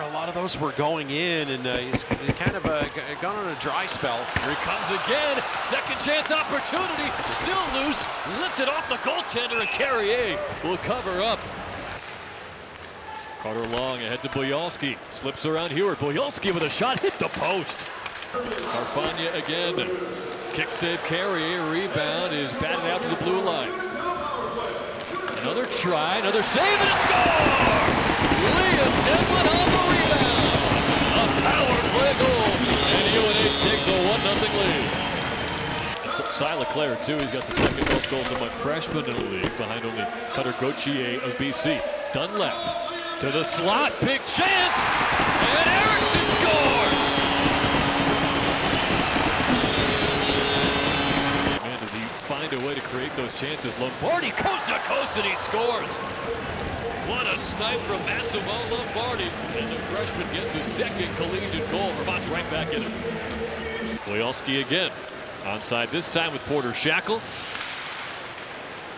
A lot of those were going in, and uh, he's kind of uh, gone on a dry spell. Here he comes again. Second chance opportunity. Still loose. Lifted off the goaltender, and Carriere will cover up. Carter Long ahead to Boyalski. Slips around Heward. Boyalski with a shot. Hit the post. Carfagna again. Kick save Carriere. Rebound is batted out to the blue line. Another try. Another save and a score! Liam Cy Leclaire, too. He's got the second most goals among freshmen in the league, behind only Cutter Gauthier of BC. Dunlap to the slot. Big chance. And Erickson scores. Man, does he find a way to create those chances? Lombardi coast to coast and he scores. What a snipe from Massimo Lombardi. And the freshman gets his second collegiate goal. Vermont's right back in it. Again. Onside this time with Porter Shackle.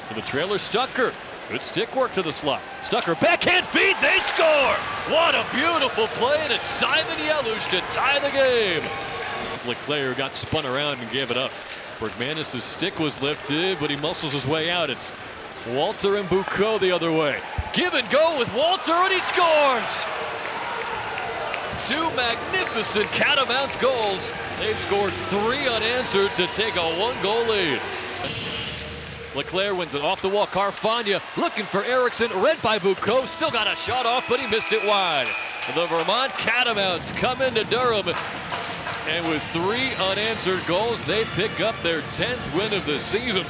And the trailer Stucker. Good stick work to the slot. Stucker backhand feed. They score. What a beautiful play. And it's Simon Yelush to tie the game. Leclaire got spun around and gave it up. Bergmanis' stick was lifted, but he muscles his way out. It's Walter and Bucco the other way. Give and go with Walter, and he scores! Two magnificent Catamounts goals. They've scored three unanswered to take a one-goal lead. Leclaire wins it off the wall. Carfagna looking for Erickson. Read by Bucco. Still got a shot off, but he missed it wide. The Vermont Catamounts come into Durham. And with three unanswered goals, they pick up their 10th win of the season.